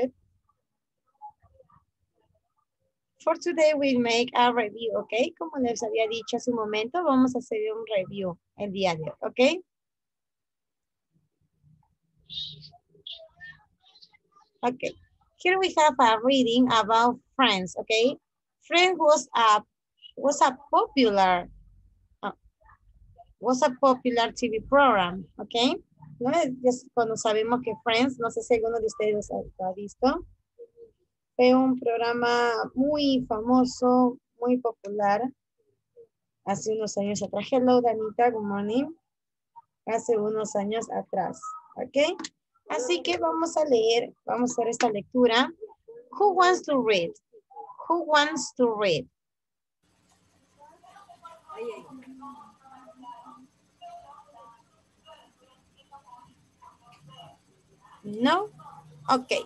it. For today we'll make a review, ¿ok? Como les había dicho hace un momento, vamos a hacer un review el día de hoy, ¿ok? Okay, here we have a reading about Friends, okay? Friends was a was a popular uh, was a popular TV program, okay? Cuando sabemos que Friends, no sé si alguno de ustedes ha, ha visto, fue un programa muy famoso, muy popular, hace unos años atrás. Hello, Danita, good morning. Hace unos años atrás, ¿ok? Así que vamos a leer, vamos a hacer esta lectura. Who wants to read? Who wants to read? No? Okay.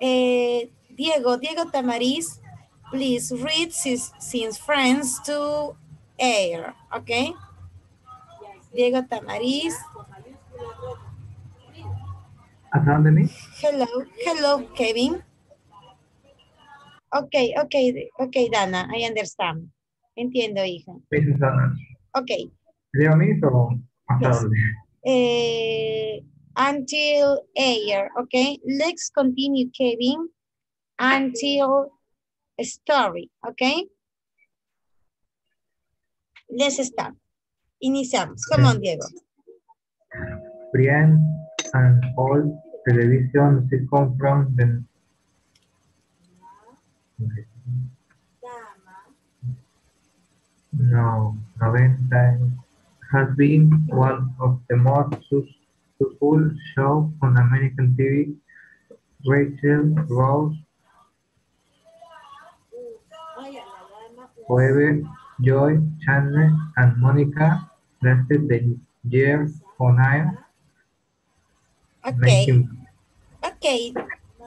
Eh, Diego, Diego Tamariz, please read since, since friends to air, okay? Diego Tamariz. Hello, hello, Kevin. Okay, okay, okay, Dana, I understand. Entiendo, hija. Okay. ¿Leo o hasta Eh, until air, okay? Let's continue, Kevin, until story, okay? Let's start. Iniciamos. Come on, Diego. Brian and all television sitcom from the no, 90 has been one of the most successful show on American TV. Rachel, Rose, Phoebe, Joy, Chandler, and Monica lasted the year on air Okay. Okay.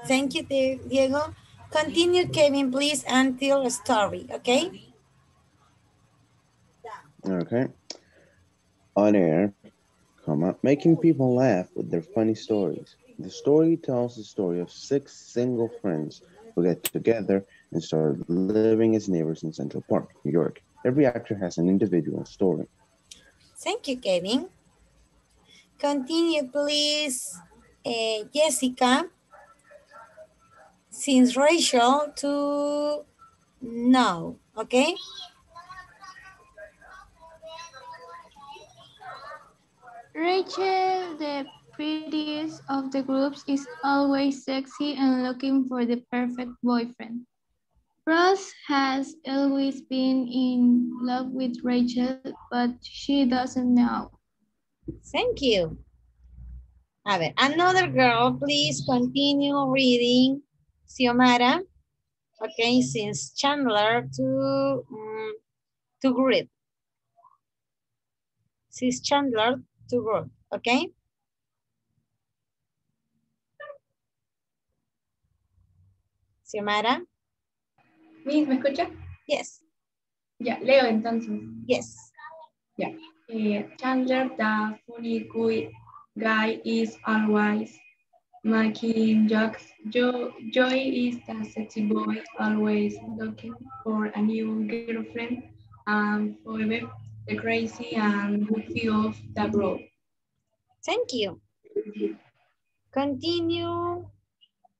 Thank you, Diego. Continue, Kevin, please, until a story, okay? Okay. On air, comma, making people laugh with their funny stories. The story tells the story of six single friends who get together and start living as neighbors in Central Park, New York. Every actor has an individual story. Thank you, Kevin. Continue, please, uh, Jessica. Since Rachel to no, okay? Rachel, the prettiest of the groups, is always sexy and looking for the perfect boyfriend. Ross has always been in love with Rachel, but she doesn't know. Thank you. A ver, another girl, please continue reading. Xiomara. Okay, since Chandler to, um, to group. Since Chandler to group, okay? Xiomara. ¿Me escucha? Yes. Ya, leo entonces. Yes. Ya. Eh, Chandler, the funny guy, is always making jokes. Jo Joy is the sexy boy, always looking for a new girlfriend. And Phoebe, the crazy and goofy of the group. Thank you. Continue.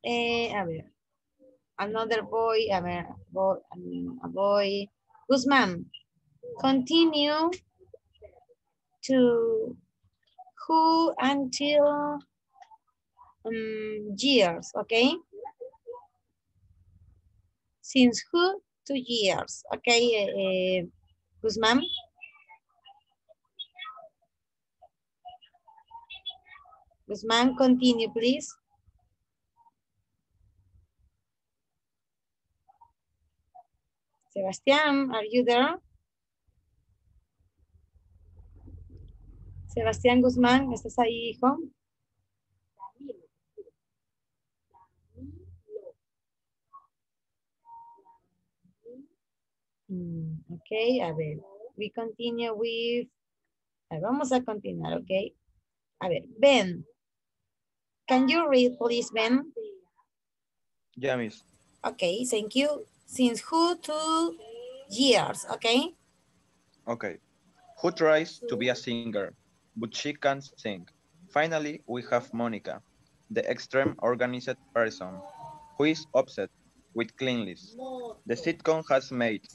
Eh, a ver. Another boy, a ver, boy, a boy. Guzman. Continue to who until um, years, okay? Since who to years, okay, uh, Guzman? Guzman, continue, please. Sebastian, are you there? Sebastián Guzmán, ¿estás ahí, hijo? Mm, ok, a ver. We continue with... Vamos a continuar, ok. A ver, Ben. Can you read, please, Ben? Yeah, miss. Okay, thank you. Since who two years, okay? Okay. Who tries to be a singer, but she can't sing. Finally, we have Monica, the extreme organized person, who is upset with cleanliness. The sitcom has made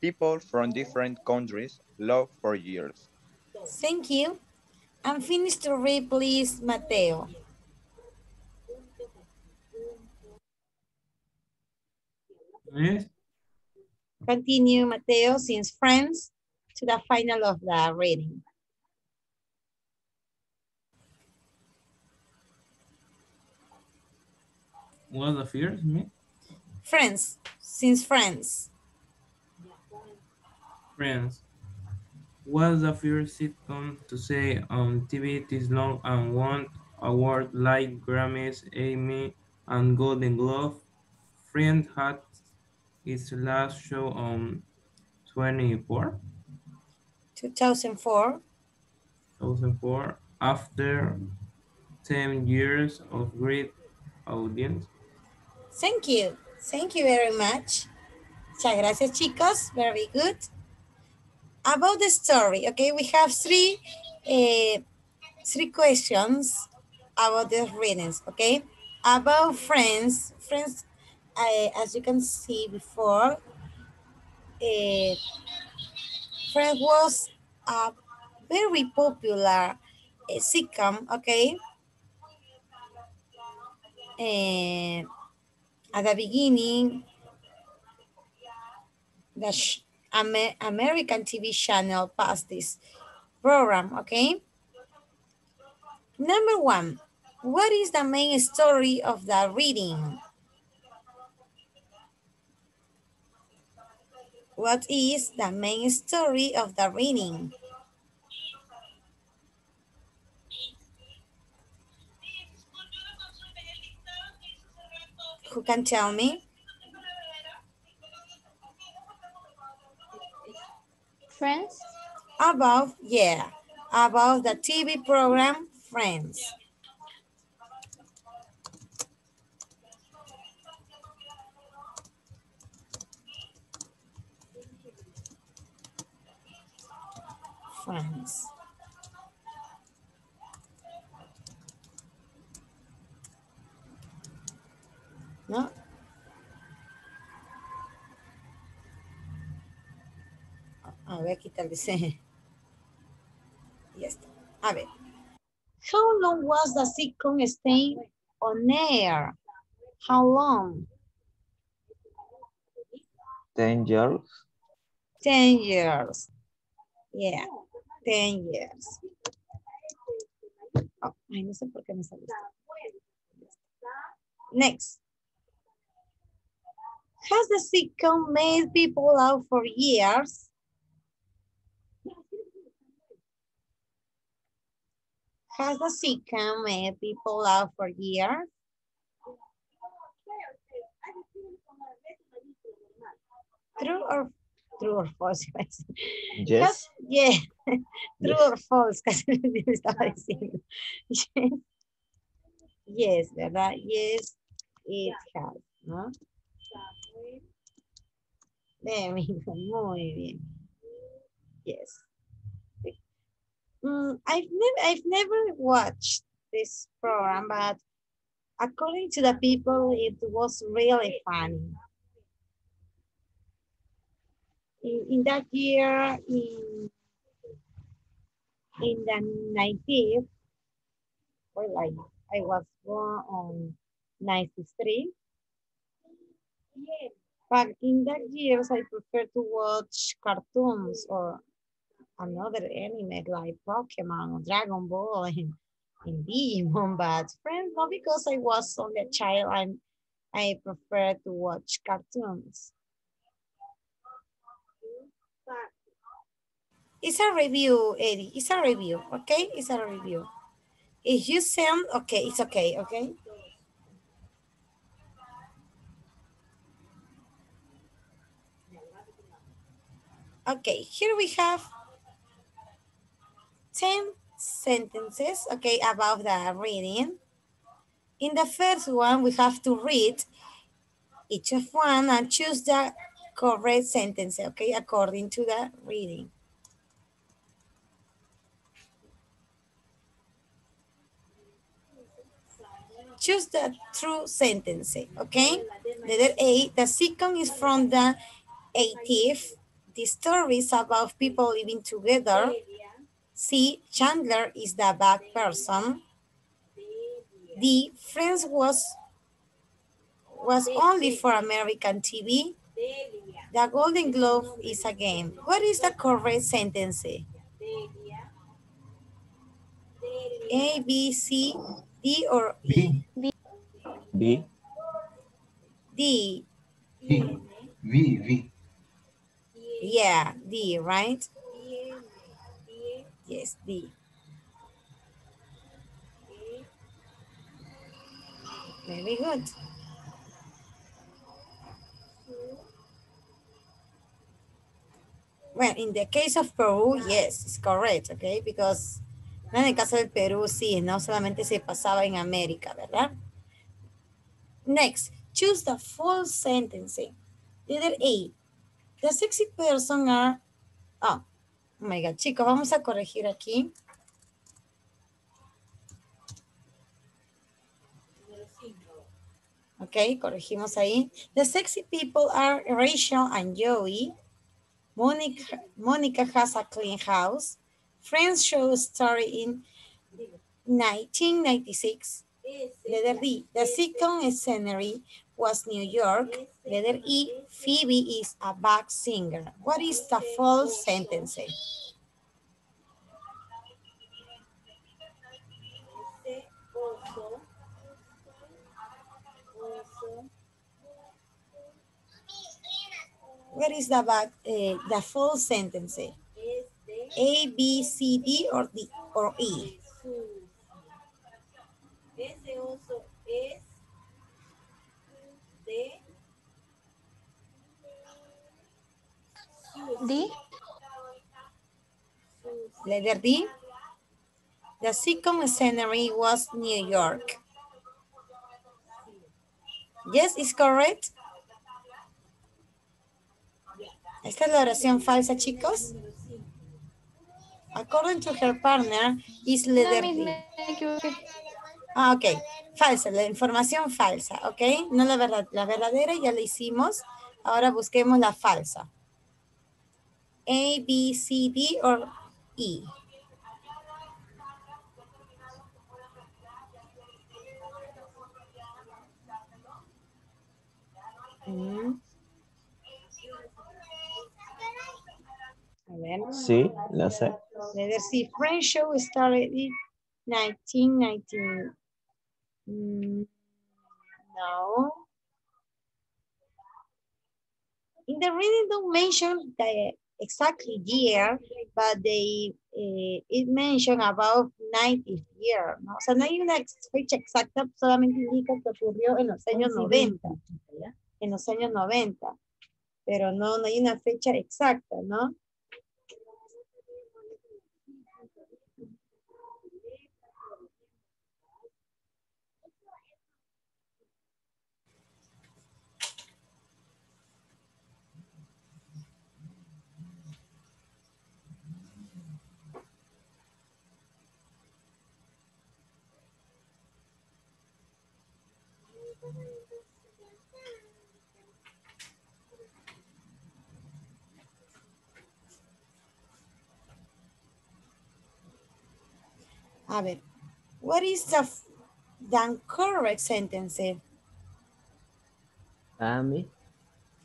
people from different countries love for years. Thank you. And finish to read, please, Mateo. Yes. Continue, Mateo, since friends to the final of the reading. What the fears me? Friends, since friends. Friends. Was the first sitcom to say on TV this long and won award like Grammys, Emmy, and Golden Globe? Friends had its last show on 24, 2004. 2004 after 10 years of great audience. Thank you. Thank you very much. Muchas gracias, chicos. Very good. About the story, okay, we have three, uh, three questions about the readings, okay? About Friends, Friends, I, as you can see before, uh, Friends was a very popular uh, sitcom, okay? And at the beginning, the Amer- American TV channel passed this program, okay? Number one, what is the main story of the reading? What is the main story of the reading? Who can tell me? Friends? About, yeah, about the TV program Friends. Friends. ¿No? A ver, aquí tal vez. Ya está. A ver. How long was the sitcom staying on air? How long? 10 years. 10 years. Yeah, 10 years. Oh, ay, no sé por qué me salió esto. Next. Has the sitcom made people laugh for years? Has the sitcom made eh, people laugh for years? True or true or false? Yes. Yeah. True Yes. or false, casi me estaba diciendo. Yes. Yes, ¿verdad? Yes, it has, ¿no? Muy bien. Yes. Mm, I've never, I've never watched this program, but according to the people, it was really funny. In, in that year, in in the 90s, well, like I was born on 93. But in that years, I prefer to watch cartoons or another anime like Pokemon or Dragon Ball and, and Digimon, but friends, not because I was only a child, I'm, I prefer to watch cartoons. It's a review, Eddie. It's a review, okay? It's a review. If you send, okay, it's okay, okay? Okay, here we have 10 sentences, okay, about the reading. In the first one, we have to read each of one and choose the correct sentence, okay, according to the reading. Choose the true sentence, okay? Letter A, the second is from the 80th. The story is about people living together. C, Chandler is the bad person. D, Friends was, was only for American TV. The Golden Globe is a game. What is the correct sentence? A, B, C, D, or E? B. D. V, V, V. Yeah, D, right? Yes, D. Very good. Well, in the case of Peru, yes, it's correct, okay? Because en el caso del Perú, sí, no solamente se pasaba en América, ¿verdad? Next, choose the full sentence. Letter A. The sexy person are... Oh, oh my God, chicos, vamos a corregir aquí. Ok, corregimos ahí. The sexy people are Rachel and Joey. Monica, Monica has a clean house. Friends show story in 1996. Letter D. The second scenery was New York. Letter E. Phoebe is a back singer. What is the false sentence? What is the back, uh, the full sentence? A, B, C, D, or D, or E? Ese oso es D. Letter D. The second scenery was New York. Yes, is correct. Esta es la oración falsa, chicos. According to her partner, is letter D. me equivoqué. Ah, ok. Falsa, la información falsa, ok. No la verdad, la verdadera ya la hicimos. Ahora busquemos la falsa. A, B, C, D or E. Mm. A ver. Sí, la sé. Let's see. French show started in 1919. Mm, no. In the reading don't mention the exactly year, but they eh, it mentioned about 90th year, ¿no? O sea, no hay una fecha exacta, solamente indica que ocurrió en los años 90, en los años 90, pero no, no hay una fecha exacta, ¿no? A ver, what is the, the correct sentence? Amy,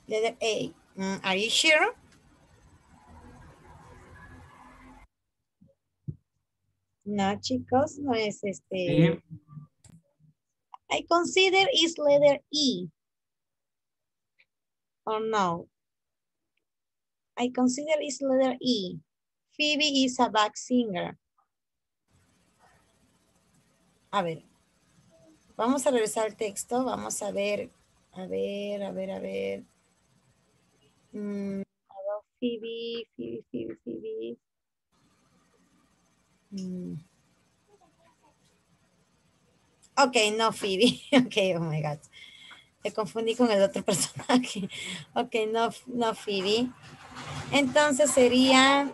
Letter A. Mm, are you sure? No, chicos, no es este. Sí. I consider is letter E. Or no? I consider is letter E. Phoebe is a back singer. A ver. Vamos a revisar el texto. Vamos a ver. A ver, a ver, a ver. Mm, Phoebe, Phoebe, Phoebe, Phoebe. Mm. Ok, no Phoebe. Ok, oh my God. Me confundí con el otro personaje. Ok, no, no Phoebe. Entonces sería...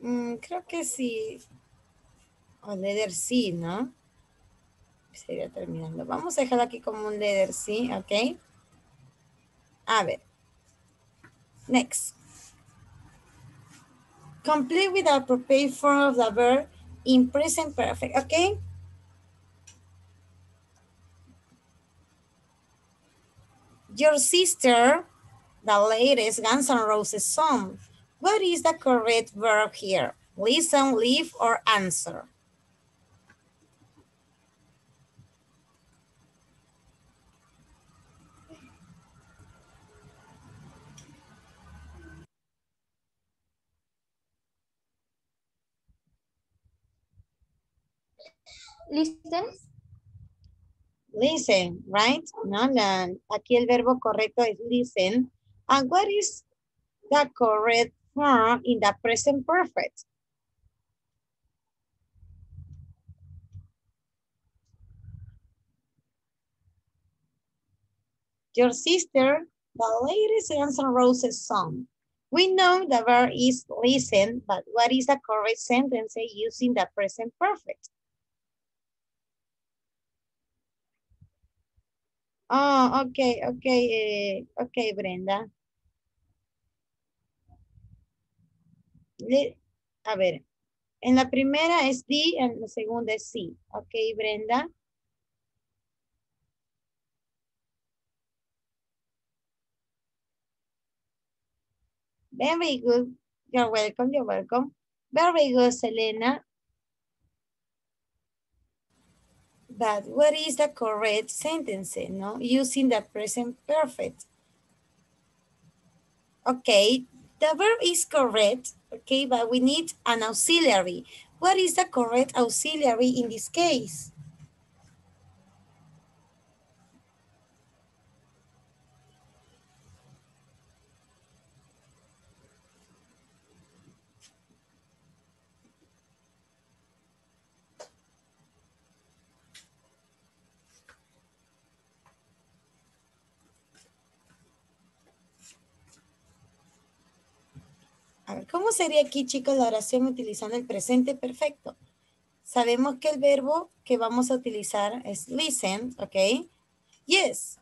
Mm, creo que sí. O sí, ¿no? Sería terminando. Vamos a dejarlo aquí como un leather sí, ¿ok? A ver. Next. Complete with the appropriate form of the verb in present perfect, okay? Your sister, the latest Guns N' Roses song. What is the correct verb here? Listen, leave, or answer? Listen. Listen, right? No, la- aquí el verbo correcto es listen. And what is the correct form in the present perfect? Your sister, the latest N' Roses song. We know the verb is listen, but what is the correct sentence using the present perfect? Oh, okay, okay, eh, okay, Brenda. A ver, en la primera es di, en la segunda es sí. Ok, Brenda. Very good. You're welcome, you're welcome. Very good, Selena. But what is the correct sentence, no? Using the present perfect. Okay, the verb is correct, okay, but we need an auxiliary. What is the correct auxiliary in this case? ¿Cómo sería aquí, chicos, la oración utilizando el presente perfecto? Sabemos que el verbo que vamos a utilizar es listen, ¿ok? Yes.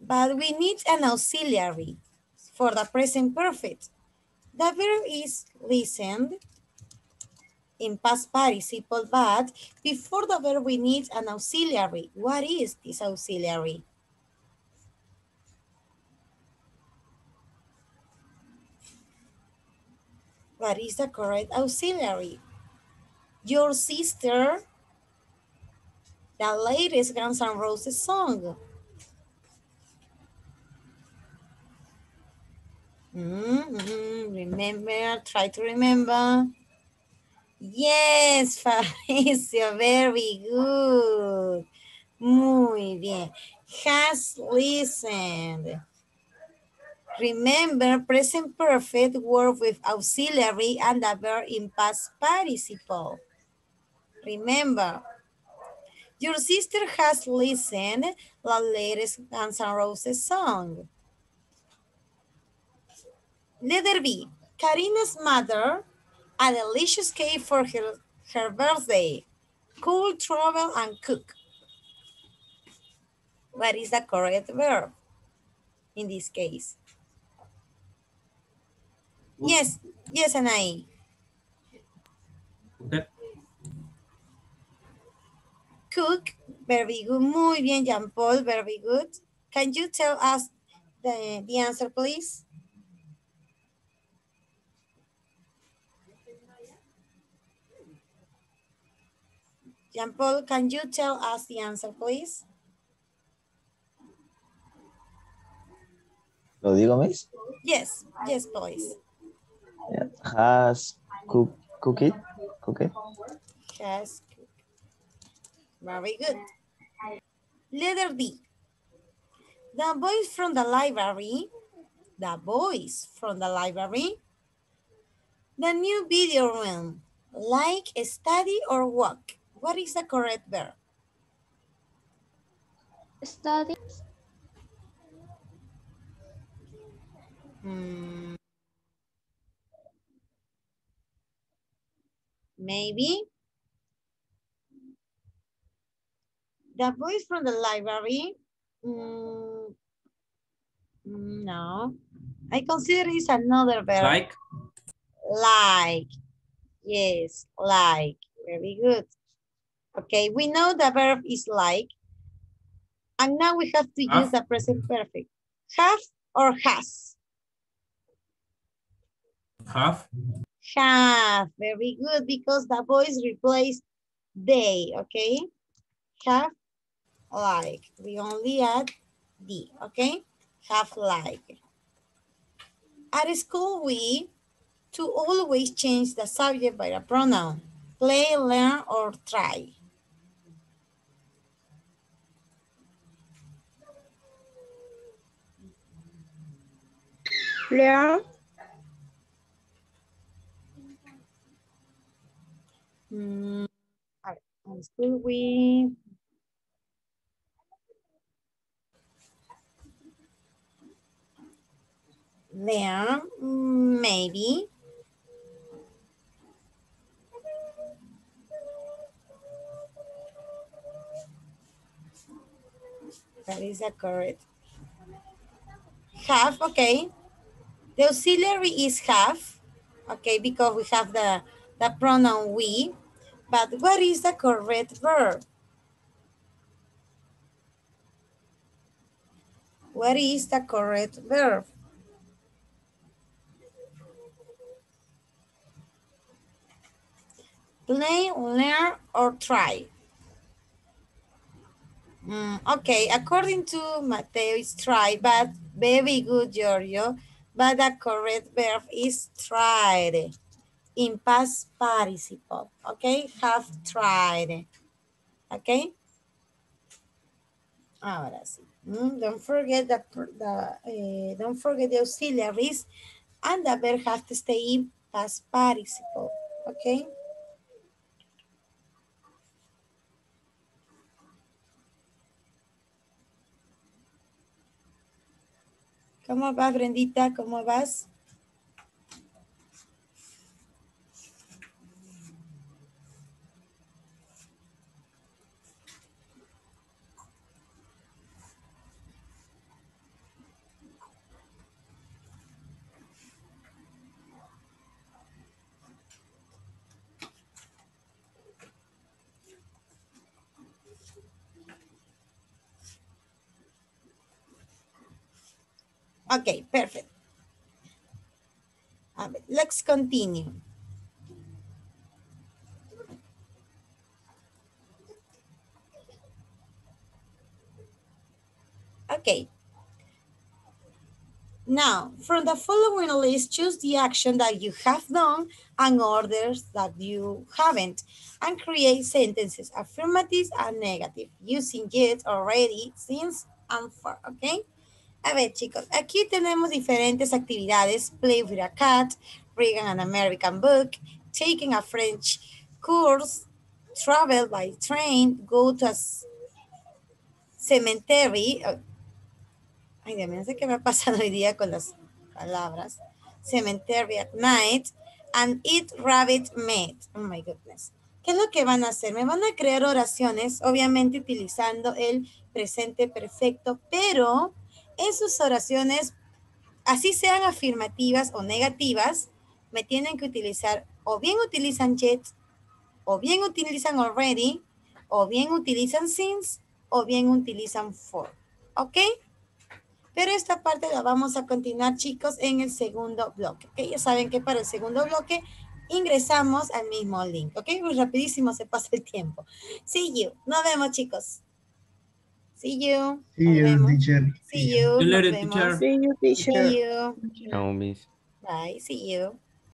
But we need an auxiliary for the present perfect. The verb is listened in past participle, but before the verb we need an auxiliary. What is this auxiliary? What is the correct auxiliary? Your sister, the latest Guns N' Roses song. Mhm, Remember, try to remember. Yes, Fabricio, very good. Muy bien. Has listened. Remember, present perfect word with auxiliary and the verb in past participle. Remember, your sister has listened the latest Guns N' Roses song. Letter B, Karina's mother, a delicious cake for her, her birthday. Cool, travel, and cook. What is the correct verb in this case? Yes, yes, Anai. Okay. Cook, very good. Muy bien, Jean Paul, very good. Can you tell us the, the answer, please? Jean Paul, can you tell us the answer, please? ¿Lo digo, Miss? Yes, yes, please. Yeah. Has cook, cook it? Cook it? Has cooked. Very good. Letter D. The boys from the library the boys from the library. The new video room, like, study, or walk. What is the correct verb? Study. Hmm. Maybe. The boys from the library. mm, no. I consider it's another verb. Like, Like. Yes, like. Very good. Okay, we know the verb is like. And now we have to use the present perfect. Have or has? have, Have, very good, because the boys replace they, okay? Have, like, we only add the, okay? Have, like. At school, we to always change the subject by a pronoun. Play, learn, or try. Learn. A ver, learn, mm, maybe. That is a correct. Have, okay. The auxiliary is half, okay, because we have the, the pronoun we. But what is the correct verb? What is the correct verb? Play, learn, or try. Mm, okay, according to Mateo, it's try, but very good, Giorgio. But the correct verb is tried in past participle. Okay, have tried. Okay. Ahora sí. Mm, don't forget the, eh, don't forget the auxiliaries and the verb have to stay in past participle. Okay. ¿Cómo vas, Brendita? ¿Cómo vas? Okay, perfect. Ver, let's continue. Okay. Now, from the following list, choose the action that you have done and others that you haven't, and create sentences, affirmative and negative, using yet, already, since, and for, okay? A ver, chicos, aquí tenemos diferentes actividades. Play with a cat, reading an American book, taking a French course, travel by train, go to a cemetery. uh, Ay, Dios mío, no qué me ha pasado hoy día con las palabras. Cemetery at night and eat rabbit meat. Oh my goodness. ¿Qué es lo que van a hacer? Me van a crear oraciones, obviamente utilizando el presente perfecto, pero en sus oraciones, así sean afirmativas o negativas, me tienen que utilizar, o bien utilizan yet, o bien utilizan already, o bien utilizan since, o bien utilizan for. ¿Ok? Pero esta parte la vamos a continuar, chicos, en el segundo bloque. ¿Ok? Ya saben que para el segundo bloque ingresamos al mismo link. ¿Ok? Rapidísimo se pasa el tiempo. See you. Nos vemos, chicos. See you. See Nos you, vemos. teacher. See you. See you Nos later, vemos. teacher. See you, teacher. See you. Chao, Miss. Bye. See you.